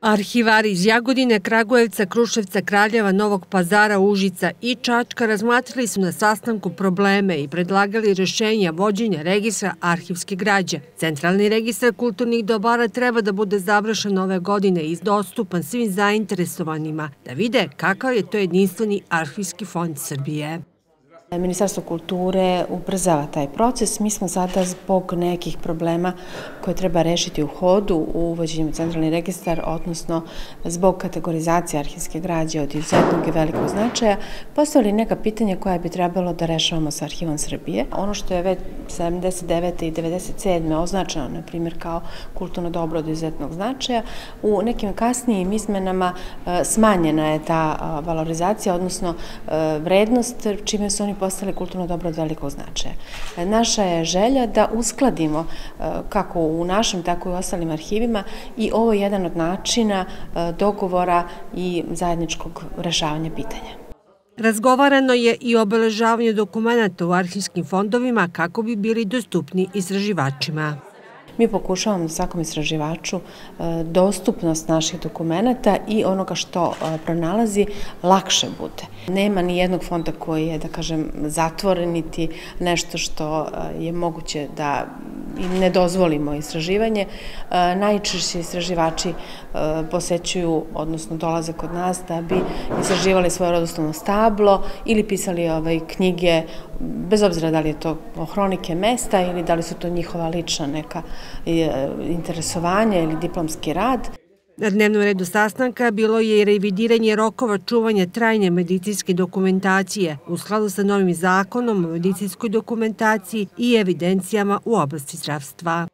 Arhivari iz Jagodine, Kragujevca, Kruševca, Kraljeva, Novog pazara, Užica i Čačka razmatrili su na sastanku probleme i predlagali rešenja vođenja registra arhivske građe. Centralni registar kulturnih dobara treba da bude završen ove godine i dostupan svim zainteresovanima da vide kakav je to jedinstveni arhivski fond Srbije. Ministarstvo kulture ubrzava taj proces. Mi smo sada zbog nekih problema koje treba rešiti u hodu u uvođenju centralni registar, odnosno zbog kategorizacije arhivske građe od izuzetnog i velikog značaja, postavili neka pitanja koja bi trebalo da rešavamo sa Arhivom Srbije. Ono što je već 79. i 97. označeno, na primjer, kao kulturno dobro od izuzetnog značaja, u nekim kasnijim izmenama e, smanjena je ta valorizacija, odnosno e, vrednost, čime su oni postale kulturno dobro od velikog značaja. E, naša je želja da uskladimo e, kako u našem, tako i u ostalim arhivima i ovo je jedan od načina e, dogovora i zajedničkog rešavanja pitanja. Razgovarano je i o obeležavanju dokumenta u arhivskim fondovima kako bi bili dostupni istraživačima. Mi pokušavamo da svakom istraživaču e, dostupnost naših dokumenta i onoga što e, pronalazi lakše bude. Nema ni jednog fonda koji je, da kažem, zatvoren, niti nešto što e, je moguće da ne dozvolimo istraživanje. E, najčešće istraživači e, posećuju, odnosno dolaze kod nas da bi istraživali svoje rodoslovno stablo ili pisali ovaj, knjige, bez obzira da li je to hronike mesta ili da li su to njihova lična neka e, interesovanja ili diplomski rad. Na dnevnom redu sastanka bilo je i revidiranje rokova čuvanja trajne medicinske dokumentacije u skladu sa novim zakonom o medicinskoj dokumentaciji i evidencijama u oblasti zdravstva.